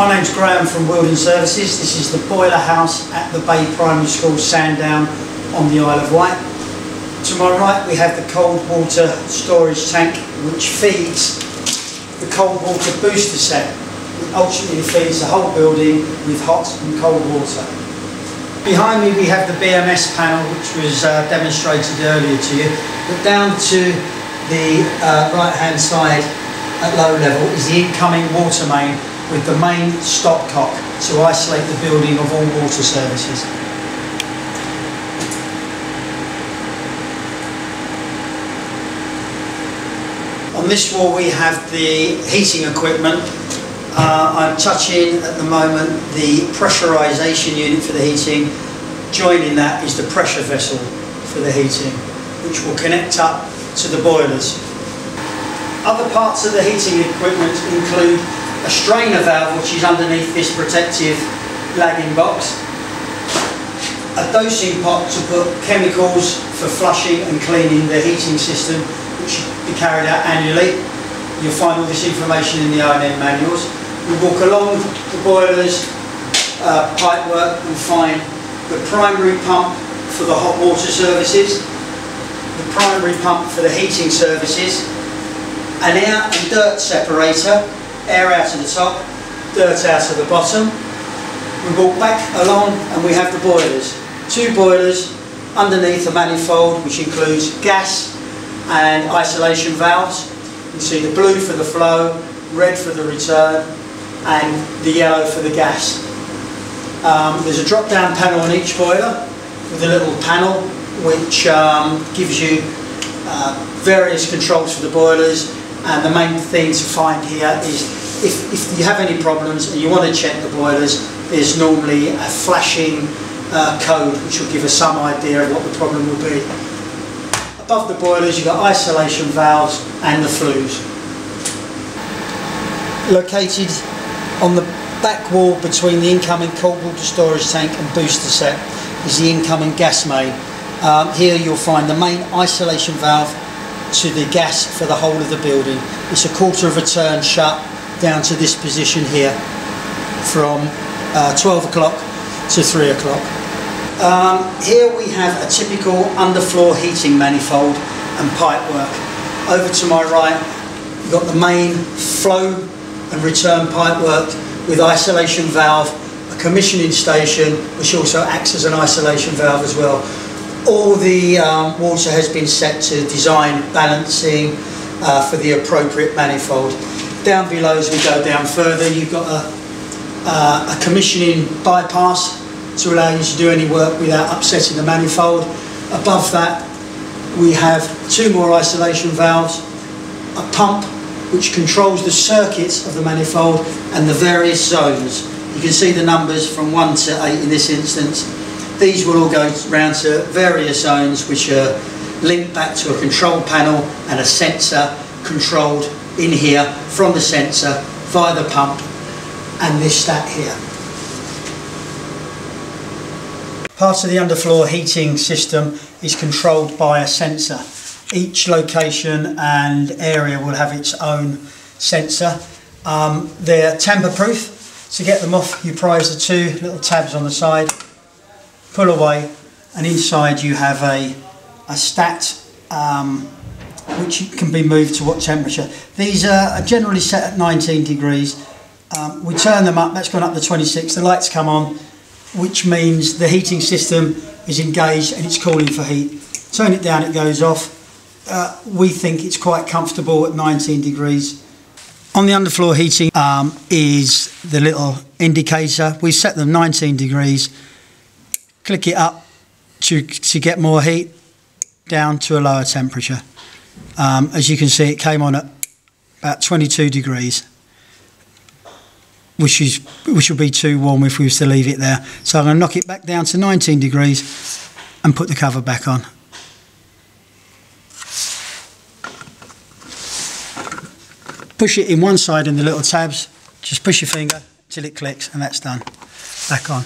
My name's Graham from Wilden Services. This is the boiler house at the Bay Primary School, Sandown, on the Isle of Wight. To my right we have the cold water storage tank which feeds the cold water booster set. It ultimately feeds the whole building with hot and cold water. Behind me we have the BMS panel which was uh, demonstrated earlier to you, but down to the uh, right hand side at low level is the incoming water main with the main stopcock to isolate the building of all water services. On this wall we have the heating equipment. Uh, I'm touching at the moment the pressurisation unit for the heating. Joining that is the pressure vessel for the heating, which will connect up to the boilers. Other parts of the heating equipment include a strainer valve which is underneath this protective lagging box, a dosing pot to put chemicals for flushing and cleaning the heating system which should be carried out annually. You'll find all this information in the O&M manuals. We walk along the boilers, uh, pipework and find the primary pump for the hot water services, the primary pump for the heating services, an air and dirt separator, air out of the top, dirt out of the bottom. We walk back along and we have the boilers. Two boilers underneath a manifold which includes gas and isolation valves. You can see the blue for the flow, red for the return and the yellow for the gas. Um, there's a drop down panel on each boiler with a little panel which um, gives you uh, various controls for the boilers and the main thing to find here is if, if you have any problems and you want to check the boilers, there's normally a flashing uh, code which will give us some idea of what the problem will be. Above the boilers you've got isolation valves and the flues. Located on the back wall between the incoming cold water storage tank and booster set is the incoming gas main. Um, here you'll find the main isolation valve to the gas for the whole of the building. It's a quarter of a turn shut down to this position here from uh, 12 o'clock to 3 o'clock. Um, here we have a typical underfloor heating manifold and pipework. Over to my right you've got the main flow and return pipework with isolation valve, a commissioning station which also acts as an isolation valve as well all the um, water has been set to design balancing uh, for the appropriate manifold. Down below as we go down further you've got a, uh, a commissioning bypass to allow you to do any work without upsetting the manifold. Above that we have two more isolation valves, a pump which controls the circuits of the manifold and the various zones. You can see the numbers from 1 to 8 in this instance these will all go round to various zones which are linked back to a control panel and a sensor controlled in here from the sensor via the pump and this stat here. Part of the underfloor heating system is controlled by a sensor. Each location and area will have its own sensor. Um, they're tamper proof. To get them off you prise the two little tabs on the side pull away and inside you have a, a stat um, which can be moved to what temperature. These are generally set at 19 degrees. Um, we turn them up, that's gone up to 26, the lights come on, which means the heating system is engaged and it's calling for heat. Turn it down, it goes off. Uh, we think it's quite comfortable at 19 degrees. On the underfloor heating um, is the little indicator. We set them 19 degrees click it up to, to get more heat down to a lower temperature. Um, as you can see, it came on at about 22 degrees, which is which would be too warm if we was to leave it there. So I'm going to knock it back down to 19 degrees and put the cover back on. Push it in one side in the little tabs, just push your finger till it clicks and that's done. Back on.